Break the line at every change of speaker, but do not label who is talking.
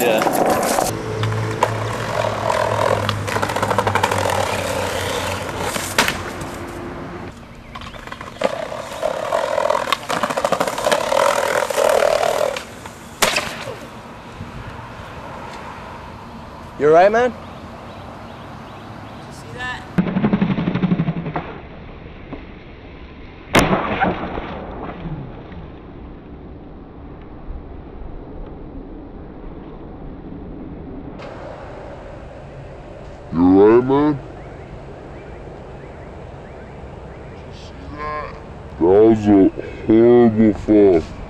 Oh, You're
You man?
You alright, man? you see That was a horrible fall.